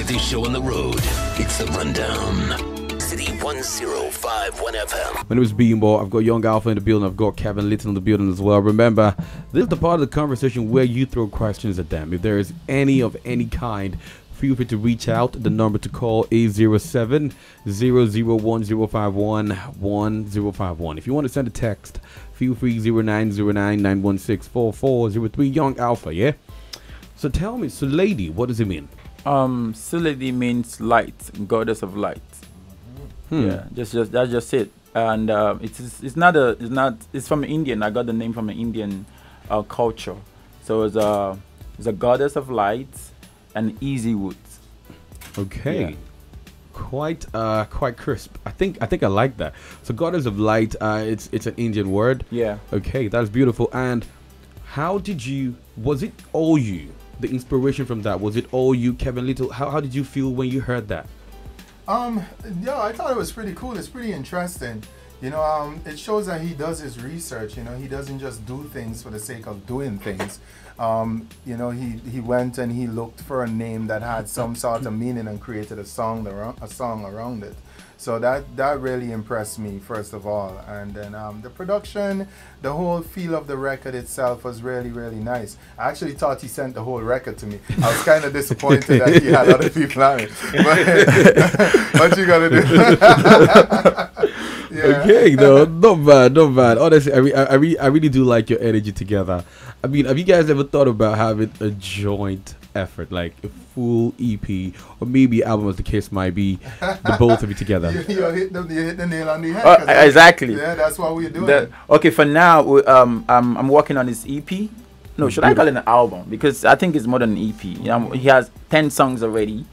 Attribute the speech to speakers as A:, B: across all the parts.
A: get this show on the road. It's the Rundown. City 1051 FM.
B: My name is Bimbo. I've got Young Alpha in the building. I've got Kevin Little in the building as well. Remember, this is the part of the conversation where you throw questions at them. If there is any of any kind, feel free to reach out. The number to call is 07 001 1051. If you want to send a text, feel free 0909 916 Young Alpha, yeah? So tell me, so lady, what does it mean?
C: Um, Sulady means light, goddess of light.
B: Hmm.
C: Yeah, just just that's just it. And uh, it's it's not a it's not it's from Indian. I got the name from an Indian uh, culture. So it's a it's a goddess of light and easy woods.
B: Okay.
C: Yeah.
B: Quite uh quite crisp. I think I think I like that. So goddess of light, uh it's it's an Indian word.
C: Yeah.
B: Okay, that's beautiful. And how did you was it all you? The inspiration from that? Was it all you, Kevin Little? How how did you feel when you heard that?
D: Um, yeah, I thought it was pretty cool. It's pretty interesting. You know, um, it shows that he does his research. You know, he doesn't just do things for the sake of doing things. Um, you know, he, he went and he looked for a name that had some sort of meaning and created a song a song around it. So that that really impressed me first of all, and then um, the production, the whole feel of the record itself was really really nice. I actually thought he sent the whole record to me. I was kind of disappointed that he had other people on it, but what you gonna do? yeah.
B: Okay, no, not bad, not bad. Honestly, I, re- I, re- I really do like your energy together. I mean, have you guys ever thought about having a joint effort, like a full EP, or maybe album, as the case might be, the both of you together?
D: You, you, hit the, you hit the nail on the head.
C: Uh,
D: 'cause that-
C: exactly.
D: Yeah, that's what we're doing.
C: The- okay, for now, we- um, I'm I'm working on his EP. No, should I call it an album? Because I think it's more than an EP. You know, he has ten songs already.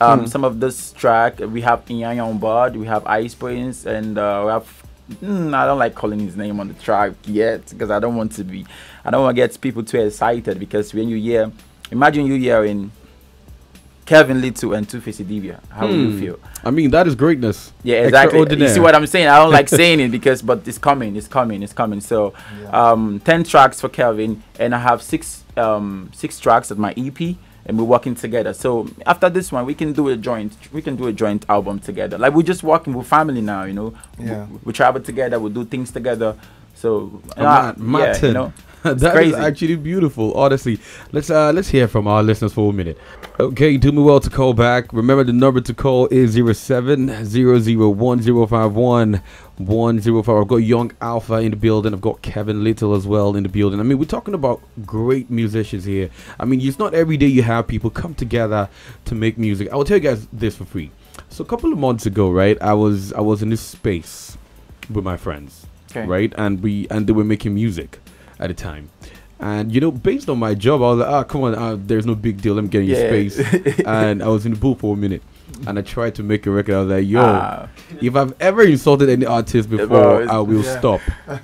C: Um,
B: Hmm.
C: Some of this track we have Iyan on board, we have Ice Prince, and uh, we have. Mm, I don't like calling his name on the track yet because I don't want to be. I don't want to get people too excited because when you hear, imagine you hearing Kevin Little and 2Face Idibia, how would you
B: Hmm.
C: feel?
B: I mean, that is greatness.
C: Yeah, exactly. You see what I'm saying? I don't like saying it because, but it's coming, it's coming, it's coming. So,
D: Yeah.
C: um, ten tracks for Kevin, and I have six, um, six tracks at my EP, and we're working together. So after this one, we can do a joint, we can do a joint album together. Like we're just working with family now, you know.
D: Yeah.
C: We, we travel together, we do things together. So, uh,
B: man,
C: yeah, you know.
B: That
C: It's
B: is actually beautiful. Honestly, let's uh let's hear from our listeners for a minute. Okay, do me well to call back. Remember the number to call is 07001051 105. I've got Young Alpha in the building. I've got Kevin Little as well in the building. I mean, we're talking about great musicians here. I mean, it's not every day you have people come together to make music. I will tell you guys this for free. So a couple of months ago, right, I was I was in this space with my friends
C: Okay.
B: right? And we and they were making music at the time. And you know, based on my job, I was like, "Ah, come on, uh, there's no big deal. Let me get in your
C: Yeah.
B: space." and I was in the booth for a minute, and I tried to make a record. I was like, "Yo,
C: Ah,
B: if I've ever insulted any artist before,
C: it's-
B: I will
D: yeah.
B: stop."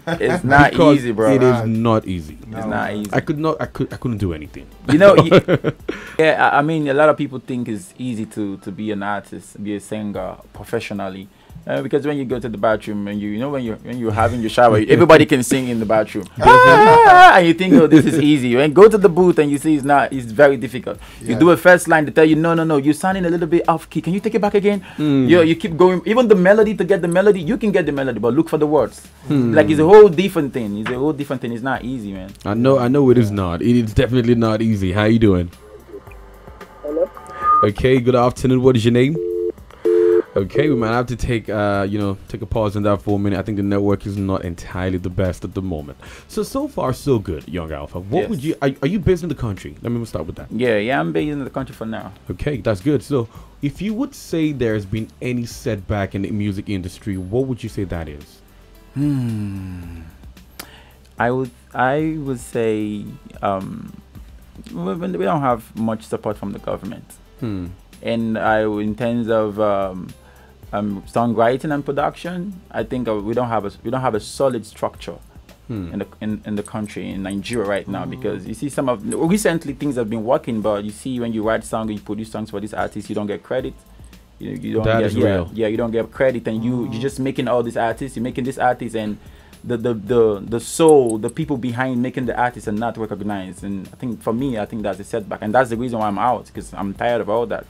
C: it's not
B: Because
C: easy, bro.
B: It is not easy.
D: No.
C: It's not easy.
B: I could not. I could. I couldn't do anything.
C: you know yeah I, I mean a lot of people think it's easy to to be an artist be a singer professionally uh, because when you go to the bathroom and you you know when you when you're having your shower everybody can sing in the bathroom Ah, and you think oh this is easy when go to the booth and you see it's not it's very difficult you do a first line to tell you no no no you're sounding a little bit off key can you take it back again you you keep going even the melody to get the melody you can get the melody but look for the words like it's a whole different thing it's a whole different thing it's not easy man
B: I know. I know it is not. It is definitely not easy. How you doing?
E: Hello?
B: Okay, good afternoon. What is your name? Okay, we might have to take uh, you know, take a pause on that for a minute. I think the network is not entirely the best at the moment. So so far so good, Young Alpha. What
C: Yes.
B: would you are, are you based in the country? Let me start with that.
C: yeah yeah I'm based in the country for now
B: Okay, that's good. So if you would say there's been any setback in the music industry, what would you say that is?
C: Hmm. I would I would say um, we we don't have much support from the government,
B: Hmm.
C: and I in terms of um, um, songwriting and production, I think uh, we don't have a we don't have a solid structure
B: Hmm.
C: in the in, in the country in Nigeria right now because you see some of recently things have been working, but you see when you write songs, you produce songs for these artists, you don't get credit. You, you don't
B: That
C: get,
B: is
C: yeah,
B: real.
C: yeah, you don't get credit, and you you're just making all these artists. You're making these artists, and the the the the soul, the people behind making the artists are not recognized. And I think for me, I think that's a setback, and that's the reason why I'm out because I'm tired of all that.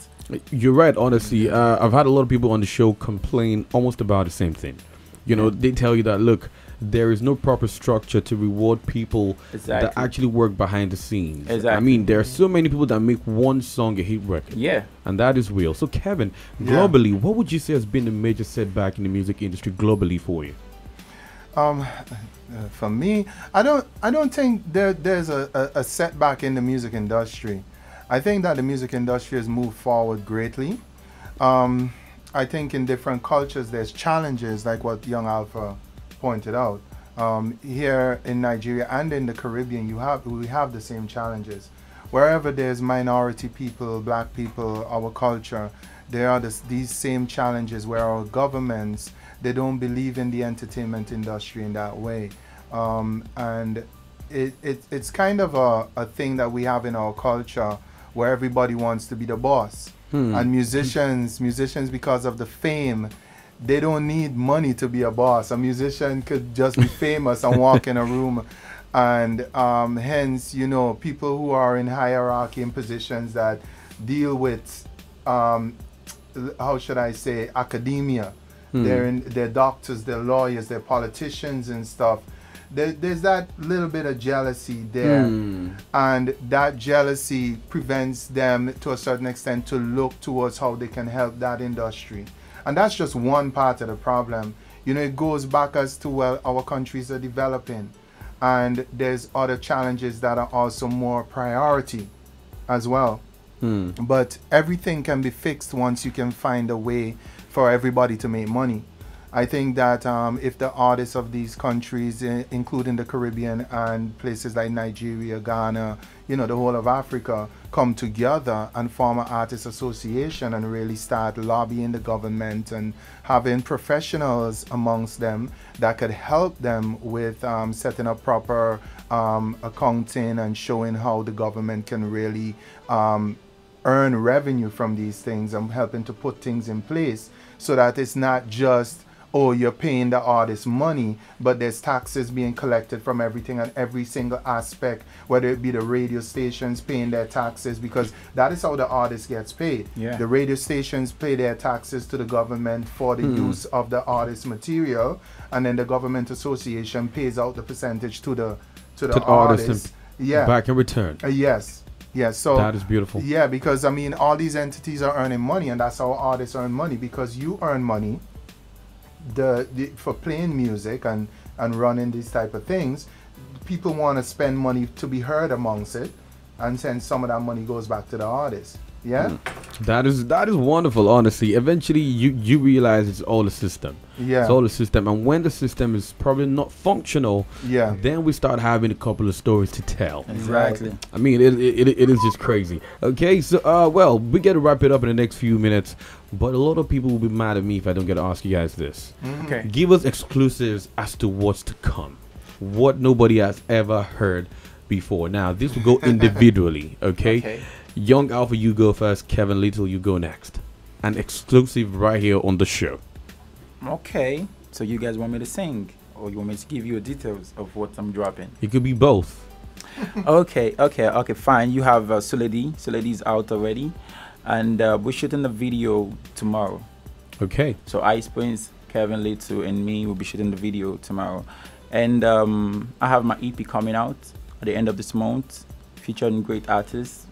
B: You're right. Honestly, uh, I've had a lot of people on the show complain almost about the same thing. You know, they tell you that look, there is no proper structure to reward people that actually work behind the scenes.
C: Exactly.
B: I mean, there are so many people that make one song a hit record.
C: Yeah.
B: And that is real. So, Kevin,
D: Yeah.
B: globally, what would you say has been the major setback in the music industry globally for you?
D: Um, uh, for me, I don't, I don't think there, there's a, a, a setback in the music industry. I think that the music industry has moved forward greatly. Um, I think in different cultures there's challenges, like what Young Alpha pointed out. Um, here in Nigeria and in the Caribbean, you have we have the same challenges. Wherever there's minority people, black people, our culture, there are this, these same challenges where our governments they don't believe in the entertainment industry in that way, um, and it, it it's kind of a, a thing that we have in our culture where everybody wants to be the boss, and musicians musicians because of the fame they don't need money to be a boss. A musician could just be famous and walk in a room. And um, hence, you know, people who are in hierarchy and positions that deal with, um, how should I say, academia. They're, in, they're doctors, they're lawyers, they're politicians and stuff. There, there's that little bit of jealousy there. Hmm. And that jealousy prevents them to a certain extent to look towards how they can help that industry. And that's just one part of the problem. You know it goes back as to well our countries are developing. And there's other challenges that are also more priority as well. Hmm. But everything can be fixed once you can find a way for everybody to make money I think that um, if the artists of these countries, including the Caribbean and places like Nigeria, Ghana, you know, the whole of Africa, come together and form an artist association and really start lobbying the government and having professionals amongst them that could help them with um, setting up proper um, accounting and showing how the government can really um, earn revenue from these things and helping to put things in place so that it's not just oh you're paying the artist money but there's taxes being collected from everything and every single aspect whether it be the radio stations paying their taxes because that is how the artist gets paid
C: Yeah.
D: the radio stations pay their taxes to the government for the use of the artist material and then the government association pays out the percentage to the to the,
B: To the artist
D: artist
B: and
D: yeah
B: Back in return.
D: uh, yes. Yes. So
B: That is beautiful.
D: Yeah, because I mean, all these entities are earning money, and that's how artists earn money. Because you earn money, the, the for playing music and and running these type of things, people want to spend money to be heard amongst it, and then some of that money goes back to the artist. Yeah.
B: That is that is wonderful. Honestly, eventually you you realize it's all a system.
D: Yeah.
B: It's all a system, and when the system is probably not functional,
D: Yeah.
B: then we start having a couple of stories to tell.
C: Exactly.
B: I mean, it, it, it is just crazy. Okay, so uh, well, we get to wrap it up in the next few minutes, but a lot of people will be mad at me if I don't get to ask you guys this.
C: Okay.
B: Give us exclusives as to what's to come, what nobody has ever heard before. Now, this will go individually. Okay.
C: Okay.
B: Young Alpha, you go first. Kevin Little, you go next. An exclusive right here on the show.
C: Okay. So you guys want me to sing, or you want me to give you details of what I'm dropping?
B: It could be both.
C: okay, okay, okay, fine. You have uh, Solidi. Solidi's out already, and uh, we're shooting the video tomorrow.
B: Okay.
C: So Ice Prince, Kevin Little, and me will be shooting the video tomorrow. And um, I have my EP coming out at the end of this month, featuring great artists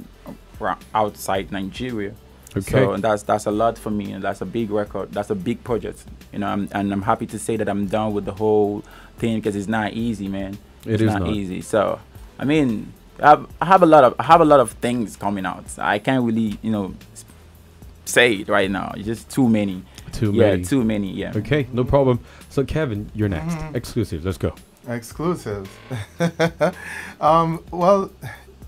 C: from outside Nigeria.
B: Okay.
C: So that's that's a lot for me, and that's a big record. That's a big project, you know. I'm, and I'm happy to say that I'm done with the whole thing because it's not easy, man.
B: It
C: it's
B: is
C: not,
B: not.
C: easy. So, I mean, I have, I have a lot of I have a lot of things coming out. I can't really, you know, say it right now. It's just too many.
B: Too
C: yeah,
B: many.
C: too many. Yeah.
B: Okay, no problem. So, Kevin, you're next. Exclusive. Let's go.
D: Exclusive. um, well,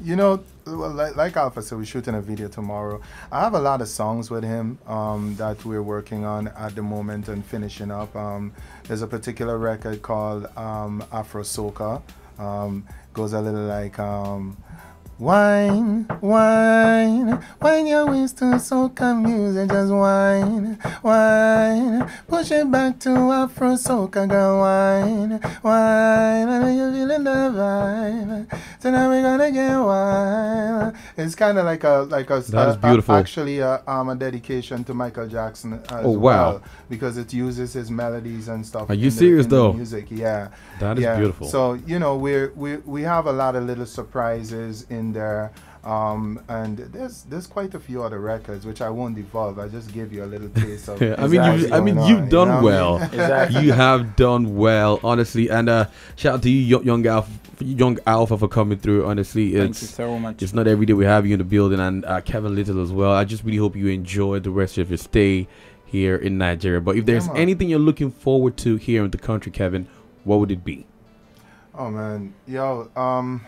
D: you know, well, like, like Alpha said, we're shooting a video tomorrow. I have a lot of songs with him um, that we're working on at the moment and finishing up. Um, there's a particular record called um, Afro Soca. Um, goes a little like um, Wine, wine, wine your waist to soca music, just wine, wine, push it back to Afro soca, girl, wine, wine, I know you feeling the vibe. Tonight we're gonna get wine. It's kind of like a like a
B: That is
D: a- a-
B: beautiful.
D: actually, a, um, a dedication to Michael Jackson as
B: Oh, wow.
D: well because it uses his melodies and stuff.
B: Are you serious,
D: the
B: though?
D: Music, yeah.
B: That is
D: yeah.
B: beautiful.
D: So you know we're we we have a lot of little surprises in there. Um, and there's there's quite a few other records which I won't divulge. I just give you a little taste of.
B: Yeah, I mean,
D: what's
B: you, I mean,
D: going
B: you've
D: on,
B: done
D: you know what I
B: well.
D: mean?
C: Exactly.
B: you have done well, honestly. And uh, shout out to you, young Alpha, young Alpha, for coming through. Honestly,
C: Thank you
B: it's
C: so much.
B: it's not every day we have you in the building, and uh, Kevin Little as well. I just really hope you enjoy the rest of your stay here in Nigeria. But if there's anything you're looking forward to here in the country, Kevin, what would it be?
D: Oh man, yo, um,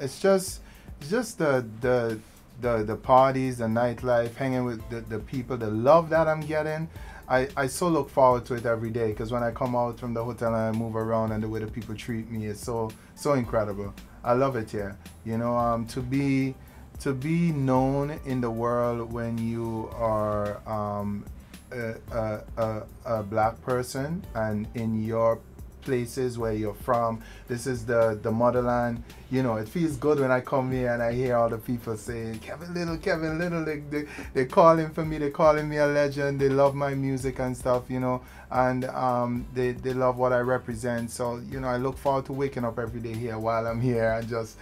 D: it's just, it's just the the the the parties, the nightlife, hanging with the, the people, the love that I'm getting. I, I so look forward to it every day because when I come out from the hotel and I move around and the way the people treat me is so so incredible. I love it here. You know, um, to be to be known in the world when you are um, a, a, a, a black person and in your places where you're from. This is the the motherland. You know, it feels good when I come here and I hear all the people saying Kevin Little, Kevin Little. They they they calling for me. They calling me a legend. They love my music and stuff. You know, and um, they they love what I represent. So you know, I look forward to waking up every day here while I'm here and just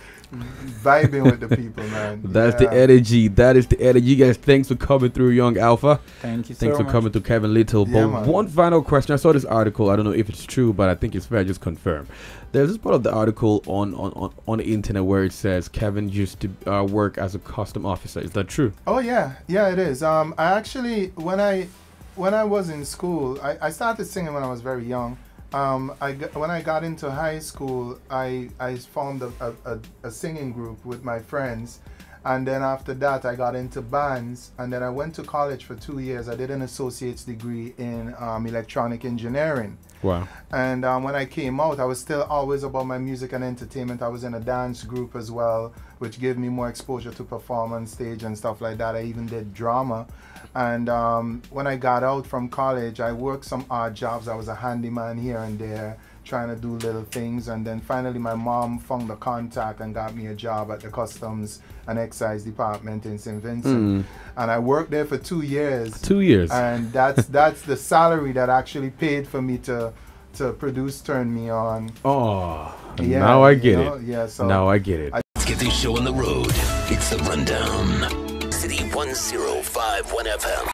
D: vibing with the people, man.
B: That's the energy. That is the energy. You guys, thanks for coming through, Young Alpha.
C: Thank you
B: Thanks
C: so
B: for
C: much.
B: coming to Kevin Little.
D: Yeah,
B: but
D: man.
B: one final question. I saw this article. I don't know if it's true, but I think it's fair. Just confirm. There's this part of the article on on, on, on the internet where it says Kevin used to uh, work as a custom officer. Is that true?
D: Oh yeah, yeah, it is. Um, I actually when I when I was in school, I, I started singing when I was very young. Um, I when I got into high school, I I formed a, a, a singing group with my friends, and then after that, I got into bands, and then I went to college for two years. I did an associate's degree in um, electronic engineering.
B: Wow.
D: And um, when I came out, I was still always about my music and entertainment. I was in a dance group as well, which gave me more exposure to perform on stage and stuff like that. I even did drama. And um, when I got out from college, I worked some odd jobs. I was a handyman here and there, trying to do little things. And then finally, my mom found the contact and got me a job at the Customs and Excise Department in St. Vincent. Hmm. And I worked there for two years
B: Two years.
D: and that's that's the salary that actually paid for me to to produce turn me on
B: oh,
D: yeah
B: now I
D: you
B: get
D: know?
B: it.
D: yeah so
B: now I get it.
A: Let's get this show on the road. It's the rundown. City 1051 FM.